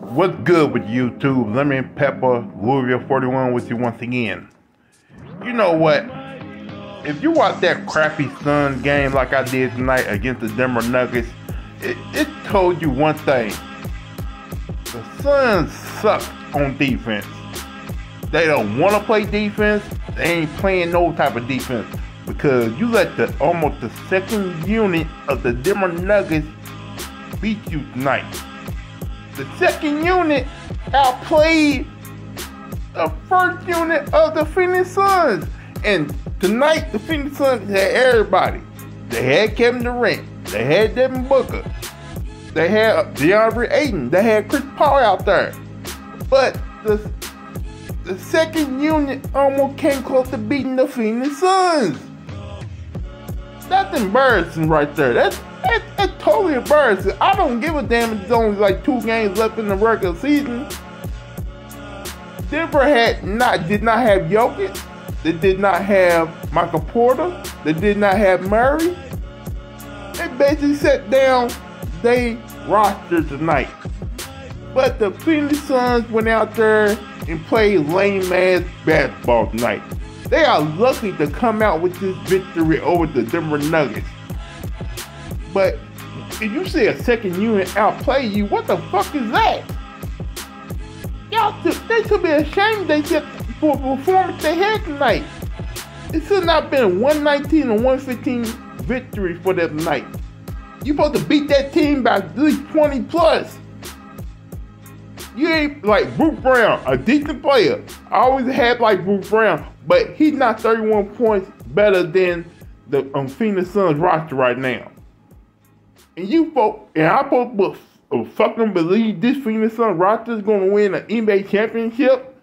What's good with YouTube? Lemon Pepper Louisville 41 with you once again. You know what? If you watch that crappy Sun game like I did tonight against the Denver Nuggets, it, it told you one thing. The Suns suck on defense. They don't want to play defense. They ain't playing no type of defense because you let the almost the second unit of the Denver Nuggets beat you tonight. The second unit outplayed the first unit of the Phoenix Suns. And tonight, the Phoenix Suns had everybody. They had Kevin Durant. They had Devin Booker. They had DeAndre Ayton. They had Chris Paul out there. But the the second unit almost came close to beating the Phoenix Suns. That's embarrassing right there. That's that's, that's totally embarrassing. I don't give a damn if there's only like two games left in the regular season. Denver had not did not have Jokic. They did not have Michael Porter. They did not have Murray. They basically set down they roster tonight. But the Phoenix Suns went out there and played lame ass basketball tonight. They are lucky to come out with this victory over the Denver Nuggets. But if you see a second unit outplay you, what the fuck is that? Y'all, they should be ashamed they get for the performance they had tonight. It should not been 119 or 115 victory for them tonight. You supposed to beat that team by at least 20 plus. You ain't like Bruce Brown, a decent player. I always had like Bruce Brown, but he's not 31 points better than the um, Phoenix Suns roster right now. And you folk, and I supposed to fucking believe this Phoenix Suns roster is going to win an NBA championship?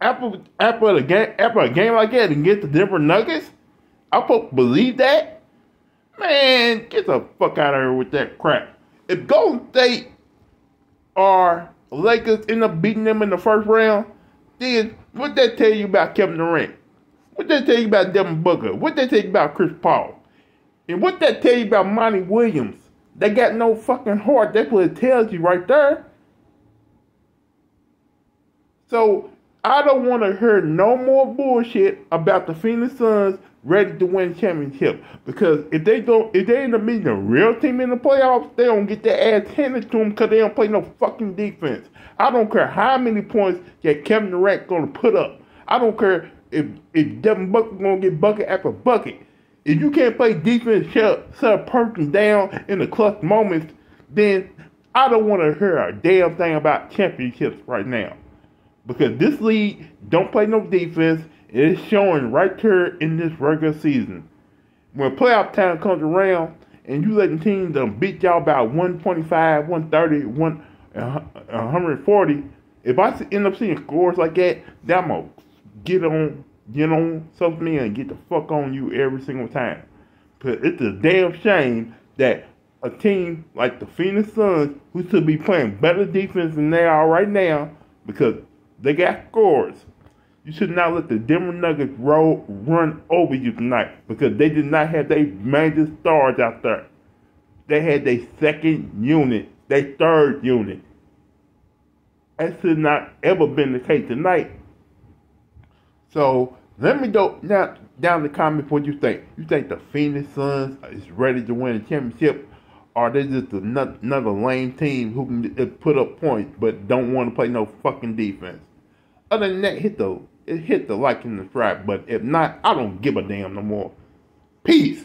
After, after, a game, after a game like that and get the Denver Nuggets? I supposed believe that? Man, get the fuck out of here with that crap. If Golden State or Lakers end up beating them in the first round, then what that tell you about Kevin Durant? What that tell you about Devin Booker? What that tell you about Chris Paul? And what that tell you about Monty Williams? They got no fucking heart. That's what it tells you right there. So I don't want to hear no more bullshit about the Phoenix Suns ready to win championship. Because if they don't, if they end up meeting a real team in the playoffs, they don't get their ass handed to them because they don't play no fucking defense. I don't care how many points that Kevin Durant gonna put up. I don't care if if Devin Booker gonna get bucket after bucket. If you can't play defense, shut, shut a person down in the clutch moments, then I don't want to hear a damn thing about championships right now. Because this league don't play no defense. It's showing right here in this regular season. When playoff time comes around and you letting teams them beat y'all by 125, 130, 140, uh, if I end up seeing scores like that, then I'm going to get on get on social media and get the fuck on you every single time. Cause it's a damn shame that a team like the Phoenix Suns, who should be playing better defense than they are right now, because they got scores. You should not let the Denver Nuggets roll run over you tonight because they did not have their major stars out there. They had their second unit, their third unit. That should not ever been the case tonight. So let me go now down in the comments what you think. You think the Phoenix Suns is ready to win a championship, or they just another, lame team who can put up points but don't want to play no fucking defense? Other than that, hit the hit the like and the subscribe. But if not, I don't give a damn no more. Peace.